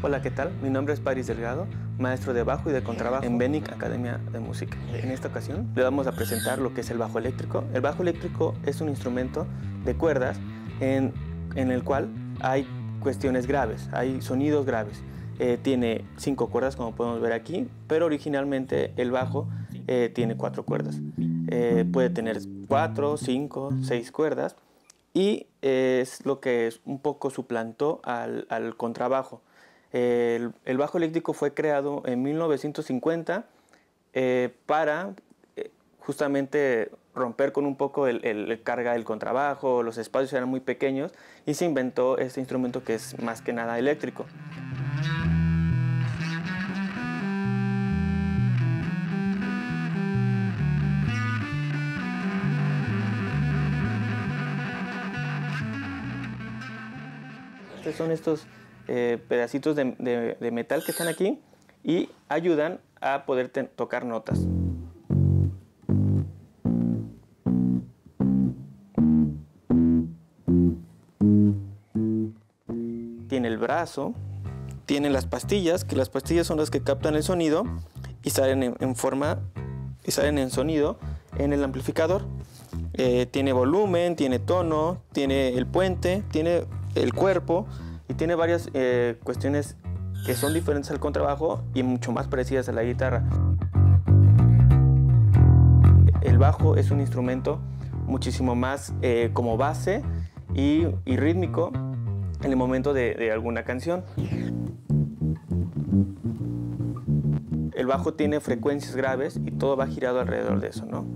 Hola, ¿qué tal? Mi nombre es Paris Delgado, maestro de bajo y de contrabajo en Benic Academia de Música. En esta ocasión le vamos a presentar lo que es el bajo eléctrico. El bajo eléctrico es un instrumento de cuerdas en, en el cual hay cuestiones graves, hay sonidos graves. Eh, tiene cinco cuerdas como podemos ver aquí, pero originalmente el bajo eh, tiene cuatro cuerdas. Eh, puede tener cuatro, cinco, seis cuerdas y es lo que un poco suplantó al, al contrabajo. El, bajo eléctrico fue creado en 1950 eh, para eh, justamente romper con un poco el, carga del contrabajo, los espacios eran muy pequeños y se inventó este instrumento que es más que nada eléctrico. Estos son estos eh, pedacitos de, metal que están aquí y ayudan a poder tocar notas. Tiene el brazo, tiene las pastillas, que las pastillas son las que captan el sonido y salen en, forma y salen en sonido en el amplificador. Eh, tiene volumen, tiene tono, tiene el puente, tiene el cuerpo tiene varias eh, cuestiones que son diferentes al contrabajo y mucho más parecidas a la guitarra. El bajo es un instrumento muchísimo más eh, como base y, rítmico en el momento de, alguna canción. El bajo tiene frecuencias graves y todo va girado alrededor de eso, ¿no?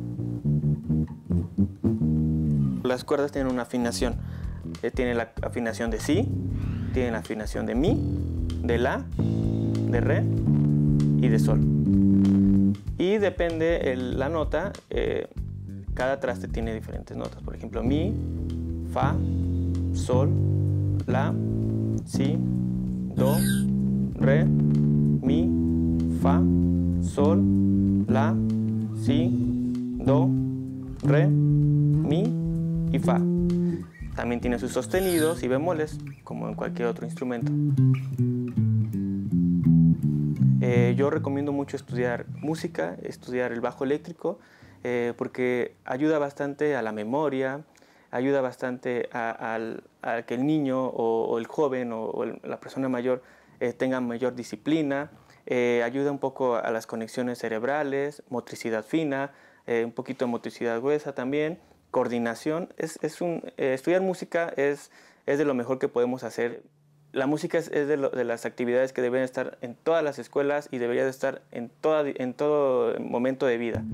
Las cuerdas tienen una afinación. Eh, tiene la afinación de si, tiene la afinación de mi, de la, de re y de sol. Y depende la nota, eh, cada traste tiene diferentes notas. Por ejemplo, mi, fa, sol, la, si, do, re, mi, fa, sol, la, si, do, re, mi y fa. También tiene sus sostenidos y bemoles, como en cualquier otro instrumento. Eh, yo recomiendo mucho estudiar música, estudiar el bajo eléctrico, eh, porque ayuda bastante a la memoria, ayuda bastante a, que el niño o, el joven o, la persona mayor eh, tenga mayor disciplina, ayuda un poco a las conexiones cerebrales, motricidad fina, un poquito de motricidad gruesa también coordinación. Es, es un, eh, estudiar música es, es de lo mejor que podemos hacer. La música es, es de, las actividades que deben estar en todas las escuelas y debería de estar en, toda, en todo momento de vida.